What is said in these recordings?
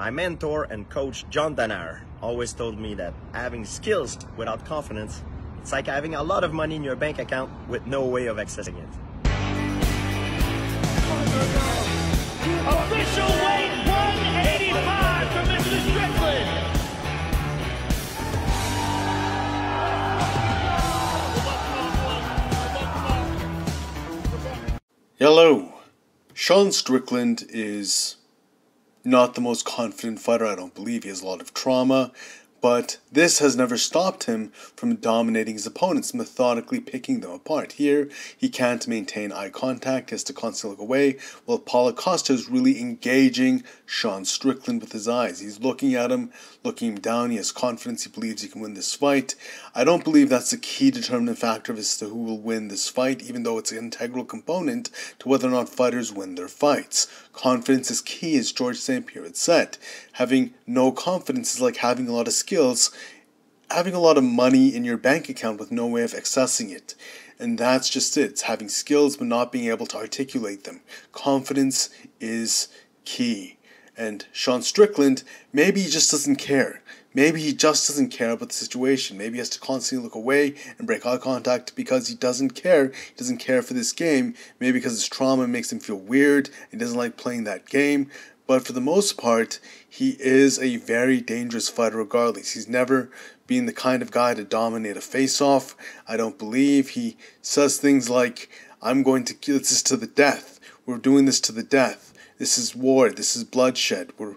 My mentor and coach John Danaher always told me that having skills without confidence, it's like having a lot of money in your bank account with no way of accessing it. Official weight 185 for Mr. Strickland. Hello. Sean Strickland is not the most confident fighter. I don't believe he has a lot of trauma, but this has never stopped him from dominating his opponents, methodically picking them apart. Here, he can't maintain eye contact, has to constantly look away, while Paulo Costa is really engaging Sean Strickland with his eyes. He's looking at him, looking him down, he has confidence, he believes he can win this fight. I don't believe that's the key determinant factor as to who will win this fight, even though it's an integral component to whether or not fighters win their fights. Confidence is key, as Georges St. Pierre had said. Having no confidence is like having a lot of skills, having a lot of money in your bank account with no way of accessing it. And that's just it. It's having skills but not being able to articulate them. Confidence is key. And Sean Strickland, maybe he just doesn't care. Maybe he just doesn't care about the situation. Maybe he has to constantly look away and break eye contact because he doesn't care. He doesn't care for this game. Maybe because his trauma makes him feel weird. He doesn't like playing that game. But for the most part, he is a very dangerous fighter regardless. He's never been the kind of guy to dominate a face off. I don't believe he says things like, I'm going to kill this to the death. We're doing this to the death. This is war. This is bloodshed. We're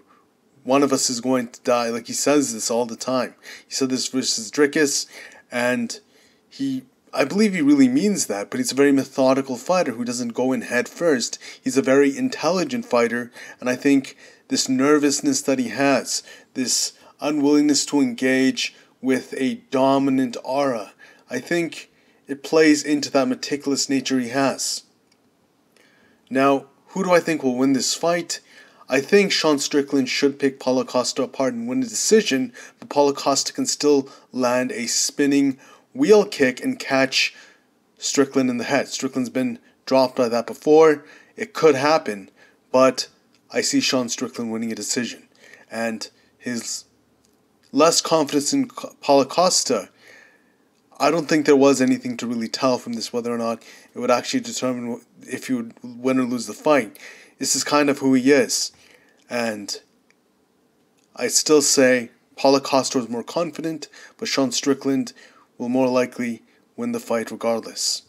one of us is going to die. Like he says this all the time. He said this versus Dricus, and he I believe he really means that, but he's a very methodical fighter who doesn't go in head first. He's a very intelligent fighter, and I think this nervousness that he has, this unwillingness to engage with a dominant aura, I think it plays into that meticulous nature he has. Now, who do I think will win this fight? I think Sean Strickland should pick Paulo Costa apart and win the decision, but Paulo Costa can still land a spinning wheel kick and catch Strickland in the head. Strickland's been dropped by that before. It could happen, but I see Sean Strickland winning a decision. And his less confidence in Paulo Costa, I don't think there was anything to really tell from this whether or not it would actually determine if he would win or lose the fight. This is kind of who he is. And I still say Paulo Costa was more confident, but Sean Strickland will more likely win the fight regardless.